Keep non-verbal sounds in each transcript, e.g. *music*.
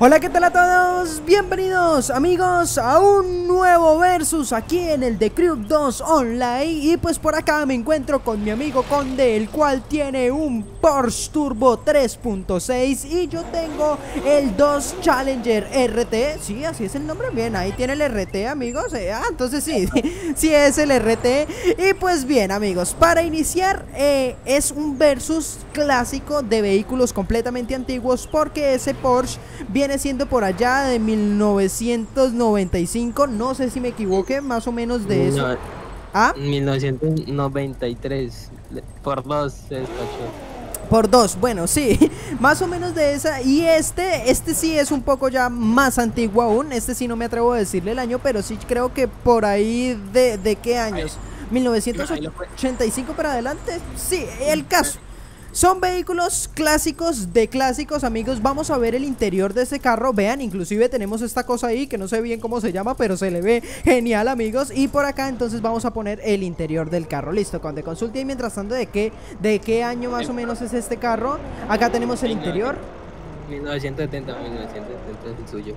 Hola, ¿qué tal a todos? Bienvenidos amigos a un nuevo versus aquí en el The Crew 2 Online. Y pues por acá me encuentro con mi amigo Conde, el cual tiene un Porsche Turbo 3.6 Y yo tengo el 2 Challenger RT, sí, así es el nombre, bien, ahí tiene el RT amigos eh, Ah, entonces sí, *laughs* sí es el RT Y pues bien amigos, para iniciar eh, es un versus clásico de vehículos completamente antiguos Porque ese Porsche viene siendo por allá de 1995, no sé si me equivoque, más o menos de eso. ¿Ah? 1993, por dos Por dos, bueno, sí, *laughs* más o menos de esa. Y este, este sí es un poco ya más antiguo aún. Este sí no me atrevo a decirle el año, pero sí creo que por ahí de, de qué años. 1985 para adelante. Sí, el caso. Son vehículos clásicos de clásicos, amigos. Vamos a ver el interior de este carro. Vean, inclusive tenemos esta cosa ahí que no sé bien cómo se llama, pero se le ve genial, amigos. Y por acá entonces vamos a poner el interior del carro. Listo, cuando consulte y mientras tanto de qué, de qué año más o menos es este carro. Acá tenemos el interior. 1970, 1970 es el suyo.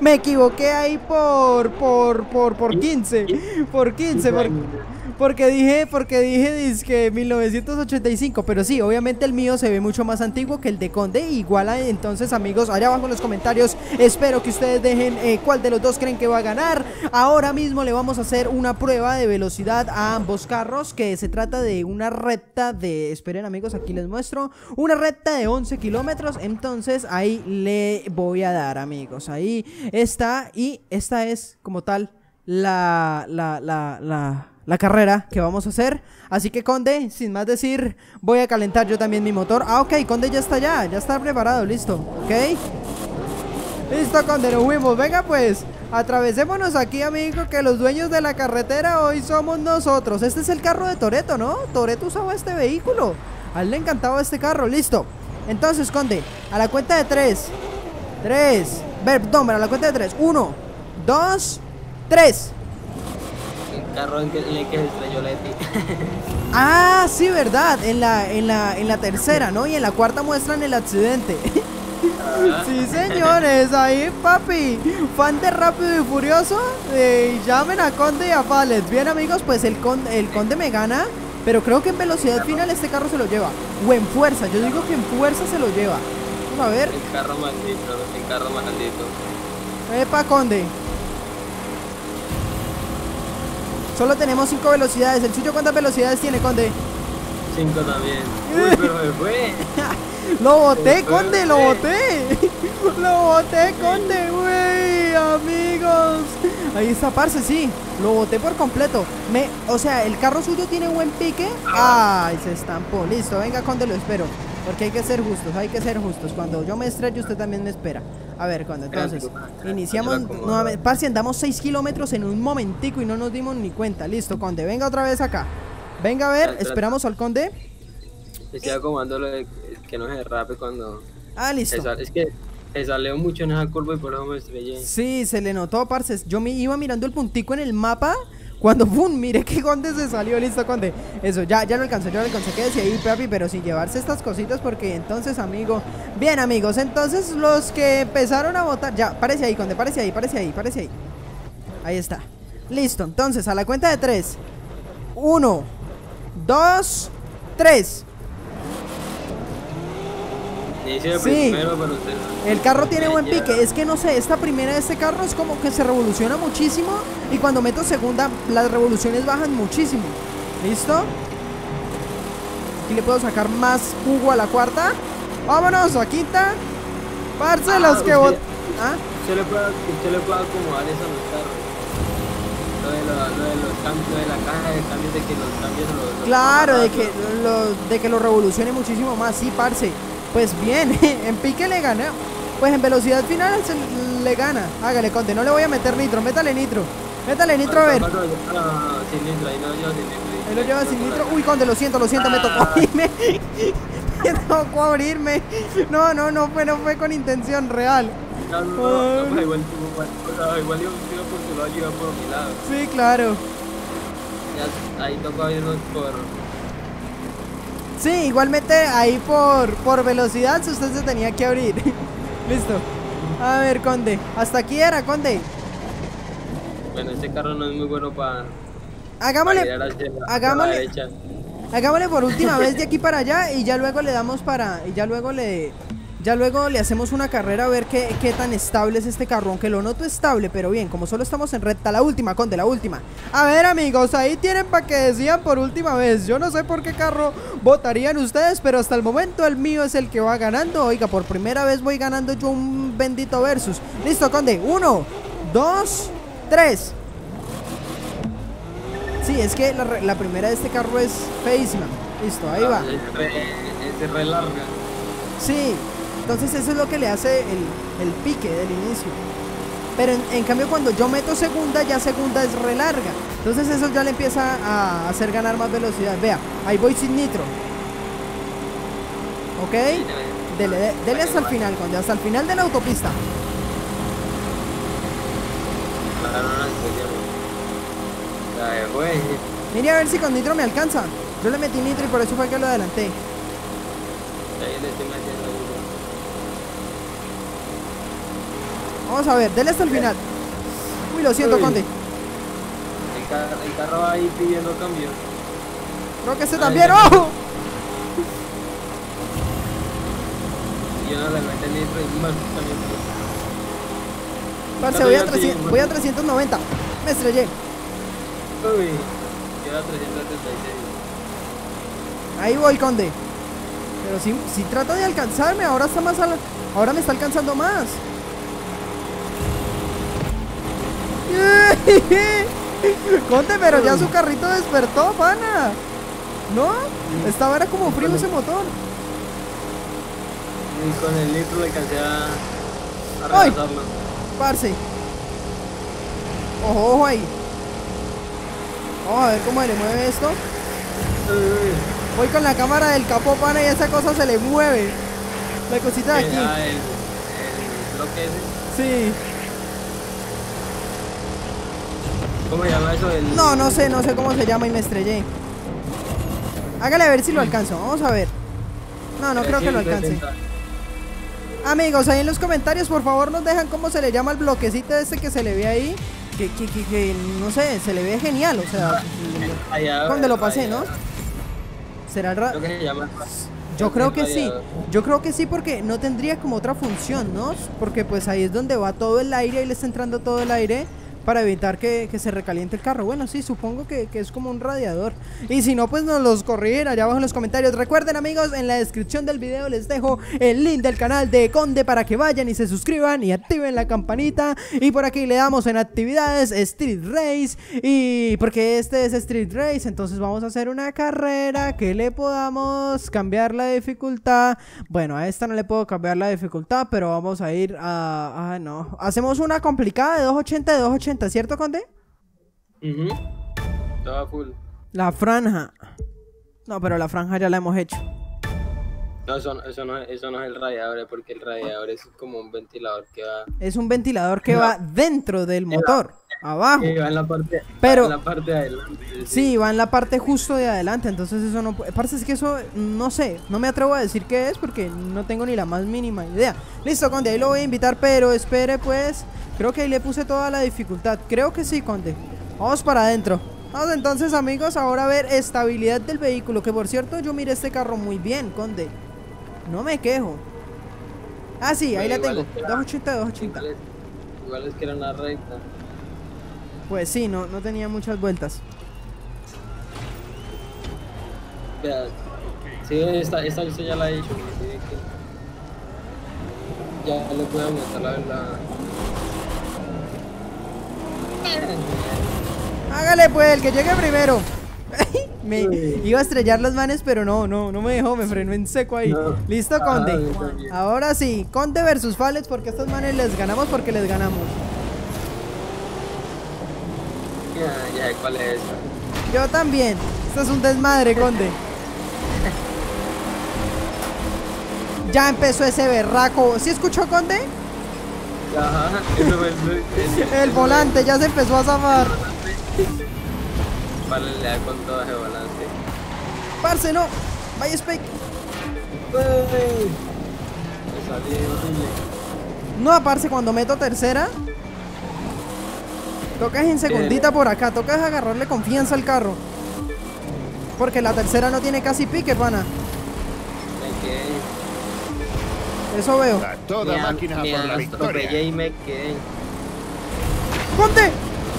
Me equivoqué ahí por por por por 15, por 15, por porque dije, porque dije que 1985, pero sí, obviamente el mío se ve mucho más antiguo que el de Conde. Igual entonces, amigos, allá abajo en los comentarios, espero que ustedes dejen eh, cuál de los dos creen que va a ganar. Ahora mismo le vamos a hacer una prueba de velocidad a ambos carros, que se trata de una recta de, esperen amigos, aquí les muestro, una recta de 11 kilómetros. Entonces ahí le voy a dar, amigos, ahí está y esta es como tal la, la, la, la la carrera que vamos a hacer. Así que Conde, sin más decir, voy a calentar yo también mi motor. Ah, ok, Conde ya está ya, ya está preparado, listo, ok. Listo, Conde, nos fuimos. Venga, pues, atravesémonos aquí, amigo, que los dueños de la carretera hoy somos nosotros. Este es el carro de Toreto, ¿no? Toreto usaba este vehículo. A él le encantaba este carro, listo. Entonces, Conde, a la cuenta de tres. Tres. Ver, toma, a la cuenta de tres. Uno, dos, tres carro en, el que se estrelló Leti. *laughs* ah, sí, verdad, en la, en la, en la tercera, ¿no? Y en la cuarta muestran el accidente. *laughs* sí, señores, ahí papi, fan de Rápido y Furioso, eh, llamen a Conde y a Fales. Bien amigos, pues el conde, el conde me gana, pero creo que en velocidad final este carro se lo lleva. O en fuerza, yo digo que en fuerza se lo lleva. Vamos a ver. El carro maldito, el carro maldito. Epa, Conde. Solo tenemos 5 velocidades. ¿El suyo cuántas velocidades tiene, Conde? 5 también. *laughs* Uy, pero me fue. lo boté, Conde, *laughs* lo boté. lo boté, Conde, güey, amigos. Ahí está, parce, sí. Lo boté por completo. Me, o sea, el carro suyo tiene buen pique. Ay, se estampó. Listo, venga, Conde, lo espero. Porque hay que ser justos, hay que ser justos. Cuando yo me estrello, usted también me espera. A ver, cuando entonces iniciamos nuevamente. Parce, andamos 6 kilómetros en un momentico y no nos dimos ni cuenta. Listo, Conde, venga otra vez acá. Venga a ver, esperamos al Conde. Estoy acomodando que no se derrape cuando. Ah, listo. Es que se salió mucho en esa curva y por eso me estrellé. Sí, se le notó, parce. Yo me iba mirando el puntico en el mapa cuando, ¡pum! Mire qué Conde se salió, listo, Conde. Eso, ya, ya lo alcanzó, ya lo alcancé. Quédese ahí, papi, pero sin llevarse estas cositas porque entonces, amigo... Bien, amigos, entonces los que empezaron a votar... Ya, parece ahí, Conde, parece ahí, parece ahí, parece ahí. Ahí está. Listo, entonces, a la cuenta de tres. Uno, dos, tres. Sí, el carro tiene buen pique. Es que no sé, esta primera de este carro es como que se revoluciona muchísimo. Y cuando meto segunda, las revoluciones bajan muchísimo. ¿Listo? Aquí le puedo sacar más jugo a la cuarta. Vámonos, a quinta. Parce, ah, los que votan. ¿Ah? Usted le puede, usted le puede acomodar eso a los carros. Lo de, lo, de los cambios, de la caja de cambios, de que los cambios los, Claro, de que, lo, de que lo revolucione muchísimo más. Sí, parce. Pues bien, *laughs* en pique le gana. Pues en velocidad final se le gana. Hágale, Conte, no le voy a meter nitro, métale nitro. Métale nitro a ver. Sin nitro, ahí no lleva sin nitro. Ahí lo lleva sin nitro. Uy, Conde, lo siento, lo siento, me tocó abrirme. *laughs* me tocó abrirme. No, no, no fue, no fue con intención real. No, no, no, no, igual, igual, igual yo tiro porque lo ayuda por mi lado. Sí, claro. Ya, ahí tocó abrirnos por Sí, igualmente ahí por, por velocidad usted se tenía que abrir. *laughs* Listo. A ver, Conde. Hasta aquí era, Conde. Bueno, este carro no es muy bueno para Hagámosle, hacia hacia la hagámosle, hagámosle por última vez de aquí para allá y ya luego le damos para. Y ya luego le. Ya luego le hacemos una carrera a ver qué, qué tan estable es este carro. Aunque lo noto estable, pero bien, como solo estamos en recta, la última, Conde, la última. A ver, amigos, ahí tienen para que decían por última vez. Yo no sé por qué carro votarían ustedes, pero hasta el momento el mío es el que va ganando. Oiga, por primera vez voy ganando yo un bendito versus. Listo, Conde. Uno, dos, tres. Sí, es que la, primera de este carro es feísima. Listo, ahí va. Ah, Es re, es re larga. Sí, entonces eso es lo que le hace el, el pique del inicio. Pero en, en cambio cuando yo meto segunda, ya segunda es re larga. Entonces eso ya le empieza a hacer ganar más velocidad. Vea, ahí voy sin nitro. ¿Ok? Dele, de- dele hasta el final, Conde, hasta el final de la autopista. Mire a ver si con nitro me alcanza. Yo le metí nitro y por eso fue que lo adelanté. Ahí le estoy metiendo Vamos a ver, dele hasta el final. Uy, lo siento, Uy. Conde. El, ca- el carro va ahí pidiendo cambio. Creo que este Ay, también. ya. ¡Oh! Yo no le metí también. Parce, voy a, bien, 300 sí, voy a 390. Me estrellé. Uy, queda 376. Ahí voy, Conde. Pero si, si trata de alcanzarme, ahora está más al- ahora me está alcanzando más. *laughs* Conde, pero ya su carrito despertó, pana. ¿No? Estaba era como frío ese motor. Y con el nitro le alcancé a, a rebasarlo. Parce. Ojo, ojo ahí. Vamos a ver cómo se le mueve esto. Voy con la cámara del capó, pana, y esa cosa se le mueve. La cosita de Eh, aquí. ah, el, el bloque ese. Sí. ¿Cómo se llama eso? El, No, no sé, no sé cómo se llama y me estrellé. Hágale a ver si lo alcanzo. Vamos a ver. No, no creo que lo alcance. 370. Amigos, ahí en los comentarios, por favor, nos dejan cómo se le llama el bloquecito ese que se le ve ahí. Que, que, que, que, no sé, se le ve genial. O sea, ¿dónde *laughs* lo pasé, no? Será el ra-. Yo creo que sí. Yo creo que sí porque no tendría como otra función, ¿no? Porque pues ahí es donde va todo el aire, ahí le está entrando todo el aire para evitar que, que se recaliente el carro. Bueno, sí, supongo que, que es como un radiador. Y si no, pues nos los corrigen allá abajo en los comentarios. Recuerden amigos, en la descripción del video les dejo el link del canal de Conde para que vayan y se suscriban y activen la campanita. Y por aquí le damos en actividades Street Race. Y porque este es Street Race, entonces vamos a hacer una carrera que le podamos cambiar la dificultad. Bueno, a esta no le puedo cambiar la dificultad, pero vamos a ir a... Ah, no. Hacemos una complicada de 280 de 280, ¿cierto, Conde? Ujú. Estaba full. La franja. No, pero la franja ya la hemos hecho. No, eso, eso, no, eso no es el radiador, porque el radiador es como un ventilador que va, Es un ventilador que va dentro del motor, abajo. que va en la parte, Pero- en la parte de adelante. Sí, va en la parte justo de adelante, entonces eso no puede... Parece es que eso, no sé, no me atrevo a decir qué es porque no tengo ni la más mínima idea. Listo, Conde, ahí lo voy a invitar, pero espere pues, creo que ahí le puse toda la dificultad. Creo que sí, Conde. Vamos para adentro. Vamos entonces, amigos, ahora a ver estabilidad del vehículo, que por cierto yo miré este carro muy bien, Conde. No me quejo. Ah, sí, ahí la tengo. es que- 280, 280. Igual es, igual es que era una recta. Pues sí, no, no tenía muchas vueltas. Vea, sí, esta, esta ya la he hecho. que Ya le puedo aumentar la verdad. Hágale pues, el que llegue primero. *laughs* me iba a estrellar los manes, pero no, no, no me dejó, me frenó en seco ahí. No. Listo, Ah, Conde. también. Ahora sí, Conde versus Fales, porque estos manes les ganamos porque les ganamos. *laughs* Ya, ya sé cuál es. Yo también. Esto es un desmadre, Conde. Ya empezó ese berraco. ¿Sí escuchó, Conde? Ajá, eso fue el, el, *laughs* El volante ya se empezó a zafar. Vale, le da con todo ese volante. Parce, no. Vaya Spike. Me salí horrible. No, aparece cuando meto tercera. Tocas en segundita por acá. Tocas agarrarle confianza al carro. Porque la tercera no tiene casi pique, pana. Me quedé. Eso veo. A toda Me máquina me por la victoria. y me quedé. ¡Ponte!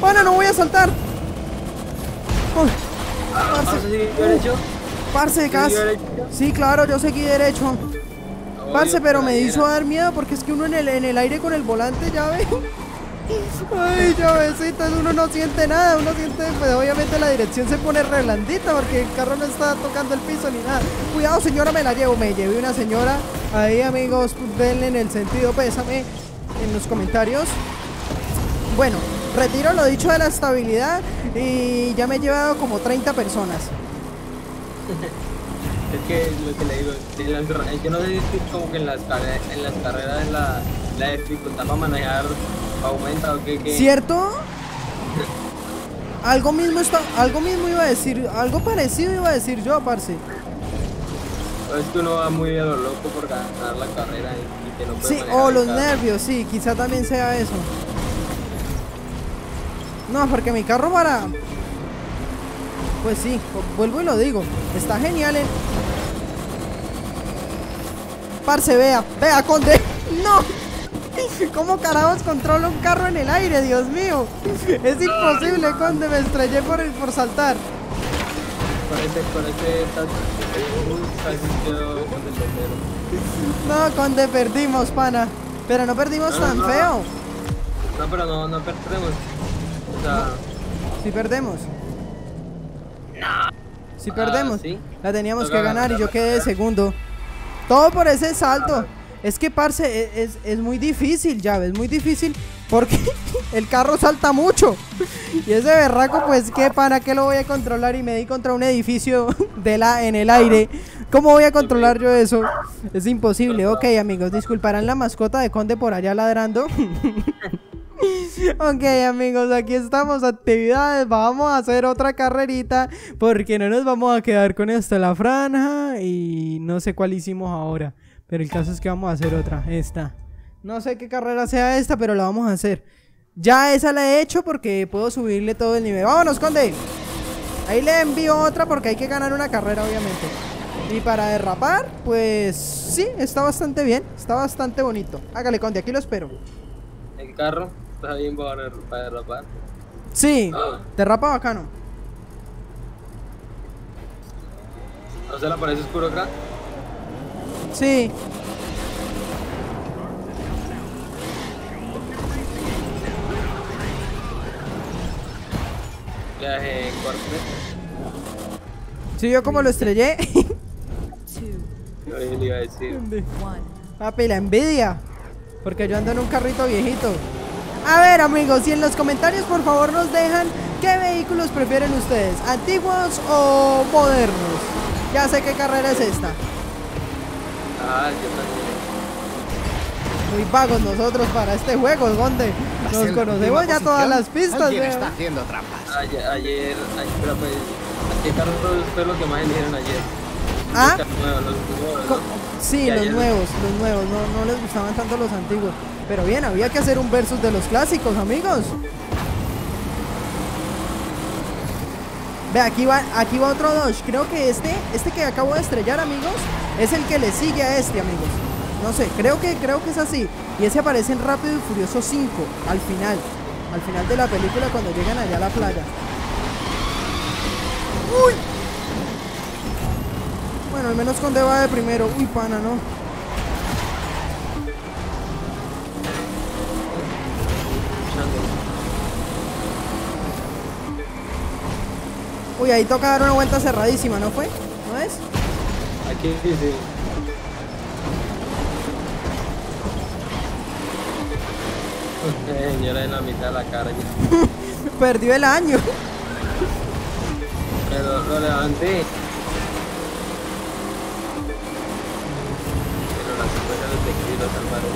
Pana, no voy a saltar. Uy, ¿Vas a parce, seguir derecho? parce, ¿Seguir casi. Sí, claro, yo seguí derecho. Parce, pero me hizo dar miedo porque es que uno en el, en el aire con el volante, ya ve. Ay, llavecita, uno no siente nada, uno siente, pues obviamente la dirección se pone re blandita porque el carro no está tocando el piso ni nada. Cuidado, señora, me la llevo, me llevé una señora. Ahí, amigos, denle en el sentido, pésame en los comentarios. Bueno, retiro lo dicho de la estabilidad y ya me he llevado como 30 personas. Es que lo que le digo, las- yo no sé si como que en las, carre- en las carreras la, la dificultad para manejar aumenta o qué. qué. ¿Cierto? Algo mismo está, algo mismo iba a decir, algo parecido iba a decir yo, parce. Es que uno va muy a lo loco por ganar la carrera y, que no puede Sí, o los nervios, sí, quizá también sea eso. No, porque mi carro para... Pues sí, vu- vuelvo y lo digo, está genial en... Parce, vea, vea, conde. *laughs* ¡No! ¿Cómo carajos controla un carro en el aire, Dios mío? Es imposible, conde, me estrellé por, el, por saltar. Parece, parece tan-. No, conde, perdimos, pana. Pero no perdimos No, tan no. feo. No, pero no, no perdemos. O sea, Si perdemos. Si perdemos. ¿sí? La teníamos que ganar y yo quedé de segundo. Todo por ese salto. Es que, parce, e- es, es muy difícil, ya ves, muy difícil. Porque *laughs* el carro salta mucho. Y ese berraco, pues, ¿qué para qué lo voy a controlar? Y me di contra un edificio *laughs* de la, en el aire. ¿Cómo voy a controlar yo eso? Es imposible. Ok, amigos, disculparán la mascota de Conde por allá ladrando. *laughs* Ok amigos, aquí estamos, actividades, vamos a hacer otra carrerita porque no nos vamos a quedar con esto, la franja y no sé cuál hicimos ahora, pero el caso es que vamos a hacer otra, esta. No sé qué carrera sea esta, pero la vamos a hacer. Ya esa la he hecho porque puedo subirle todo el nivel. Vámonos, Conde. Ahí le envío otra porque hay que ganar una carrera, obviamente. Y para derrapar, pues sí, está bastante bien, está bastante bonito. Hágale, Conde, aquí lo espero. el carro está bien para, para derrapar. Sí, derrapa bacano. ¿No se le parece oscuro acá? Sí. Viaje en cuarto. Sí, yo como lo estrellé. Yo le iba a decir. Papi, la envidia. Porque yo ando en un carrito viejito. A ver, amigos, y en los comentarios por favor nos dejan qué vehículos prefieren ustedes, antiguos o modernos. Ya sé qué carrera es esta. Ah, yo también. Muy vagos nosotros para este juego, ¿dónde? Nos conocemos ya todas las pistas. Alguien está haciendo trampas. Ayer, ayer, ayer pero pues, ¿qué carro fue lo que más eligieron ayer? Ah, Los nuevos, los nuevos, ¿no? Sí, los ayer- nuevos, los nuevos, no, no les gustaban tanto los antiguos. Pero bien, había que hacer un versus de los clásicos, amigos. Ve, aquí va, aquí va otro Dodge. Creo que este, este que acabo de estrellar, amigos, es el que le sigue a este, amigos. No sé, creo que, creo que es así. Y ese aparece en Rápido y Furioso 5, al final. Al final de la película cuando llegan allá a la playa. ¡Uy! Bueno, al menos con va de primero. Uy, pana, no. Uy, ahí toca dar una vuelta cerradísima, ¿no fue? ¿No es? Aquí sí, sí. Señora en la mitad de la cara ya. *laughs* Perdió el año. Pero lo levanté. Pero las secuelas de tequila salvaron.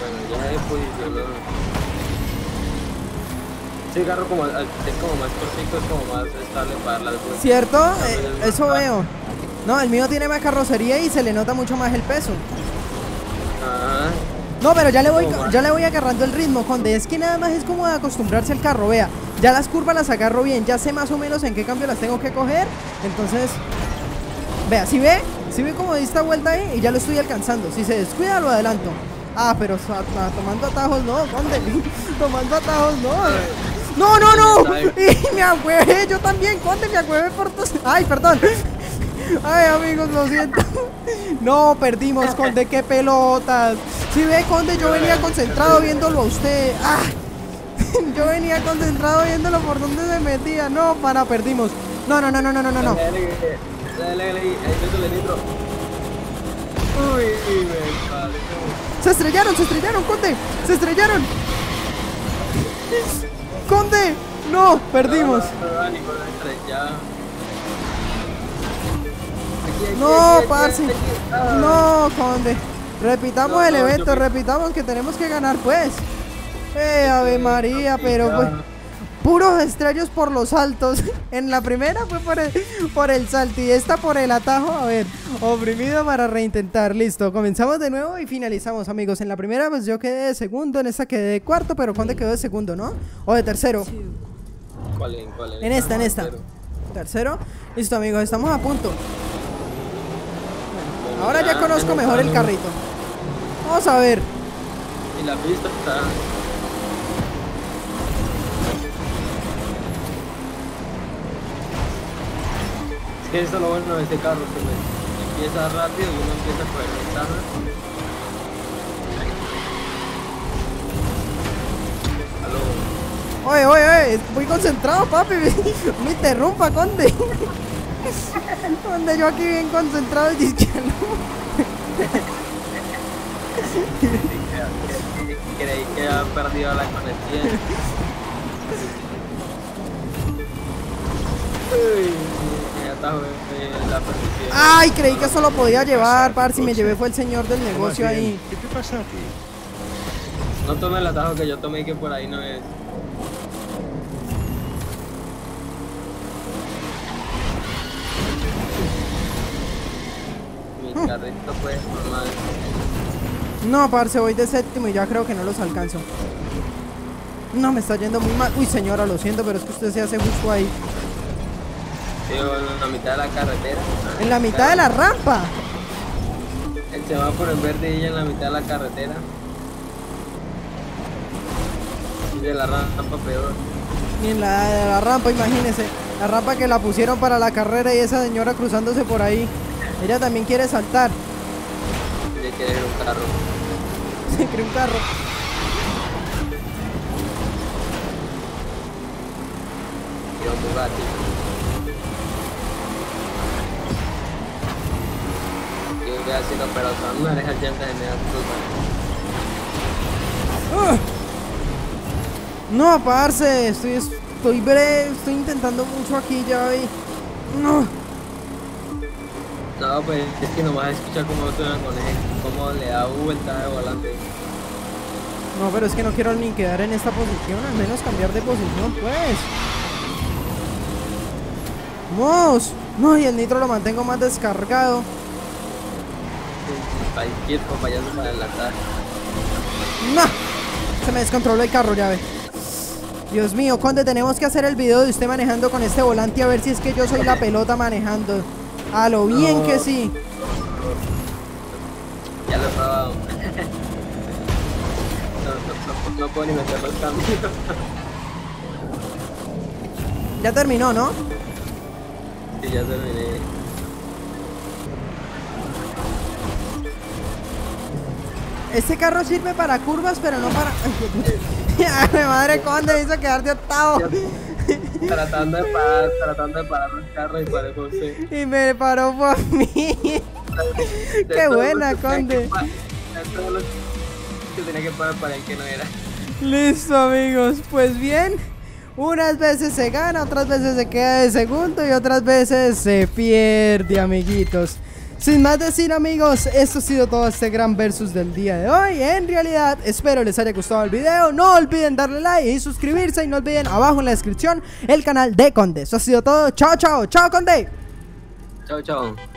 Bueno, ya he posicionado. Ese carro como, al- es como más cortico, es como más estable para las vueltas. ¿Cierto? Ah, Eh, es eso veo. No, el mío tiene más carrocería y se le nota mucho más el peso. Ajá. No, pero ya le voy, ya le voy agarrando el ritmo, Conde. Es que nada más es como de acostumbrarse al carro, vea. Ya las curvas las agarro bien, ya sé más o menos en qué cambio las tengo que coger. Entonces, vea, si ve, si ve como di esta vuelta ahí y ya lo estoy alcanzando. Si se descuida, lo adelanto. Ah, pero tomando atajos no, Conde. *laughs* tomando atajos no. No, no, no. *laughs* Y me agüevé, yo también, Conde, me agüevé por tus... Ay, perdón. *laughs* Ay, amigos, lo siento. *laughs* No, perdimos, Conde, qué pelotas. Si ve, Conde, yo venía concentrado viéndolo a usted. Ah, yo venía concentrado viéndolo por donde se metía. No, para, perdimos. No, no, no, no, no, no, no. no. Dale, dale, dale, dale, ahí, métele nitro. Uy, me vale, Se estrellaron, se estrellaron, Conde. Se estrellaron. No, perdimos. No, parce. No, Conde. Repitamos el evento, repitamos que tenemos que ganar, pues. Eh, Ave María, pero pues. Puros estrellos por los saltos. *laughs* En la primera fue por el, por el salto y esta por el atajo. A ver, oprimido para reintentar. Listo, comenzamos de nuevo y finalizamos, amigos. En la primera, pues yo quedé de segundo, en esta quedé de cuarto, pero Conde quedó de segundo, ¿no? O de tercero. ¿Cuál es? ¿Cuál es? En esta, en esta. Tercero. Listo, amigos, estamos a punto. bueno, Ahora ya conozco mejor el carrito. Vamos a ver. Y la pista está. Que eso es lo bueno de este carro, que me- empieza rápido y uno empieza a coger ventaja. Oye, oye, oye, voy concentrado, papi. *laughs* Me interrumpa, Conde. *laughs* Conde, yo aquí bien concentrado y que no. Creí que había perdido la conexión. *laughs* Uy, la perdición. Ay, creí que eso lo podía llevar, par. Si me llevé fue el señor del negocio ahí. ¿Qué te pasa a ti? No tome el atajo que yo tomé que por ahí no es. Mi carrito pues normal. No, parce, voy de séptimo y ya creo que no los alcanzo. No, me está yendo muy mal. Uy, señora, lo siento, pero es que usted se hace justo ahí. En la mitad de la carretera. En la mitad de la rampa. El semáforo en verde y en la mitad de la carretera. Y de la rampa peor. Y en la, de la rampa, imagínese. La rampa que la pusieron para la carrera y esa señora cruzándose por ahí. Ella también quiere saltar. Le quiere un carro. *laughs* Se cree un carro. Un Bugatti. Pero son una oreja. ¡Ugh! No, parce, estoy, estoy breve, estoy intentando mucho aquí ya vi. No. No, pues es que nomás escucha cómo suena con él, cómo le da vuelta de volante. No, pero es que no quiero ni quedar en esta posición, al menos cambiar de posición, pues. Vamos. No, y el nitro lo mantengo más descargado. Izquierda, para adelantar. No. Se me descontroló el carro, ya ve. Dios mío, Conde, tenemos que hacer el video de usted manejando con este volante a ver si es que yo soy la pelota manejando. A lo bien No. que sí. Ya lo he probado. *laughs* No, no, no, no puedo ni meter los cambios. Ya terminó, ¿no? Y ya terminé. Este carro sirve para curvas, pero no para. *laughs* Ay, mi madre Conde me hizo quedar de octavo. Tratando de parar, tratando de parar los carros y para José. Y me paró por mí. *laughs* Qué buena, Conde. Que tenía que parar para el que no era. Listo, amigos. Pues bien. Unas veces se gana, otras veces se queda de segundo y otras veces se pierde, amiguitos. Sin más decir amigos, esto ha sido todo este gran versus del día de hoy. En realidad, espero les haya gustado el video. No olviden darle like y suscribirse Y no olviden abajo en la descripción el canal de Conde. Eso ha sido todo, chao chao, chao Conde. Chao, chao.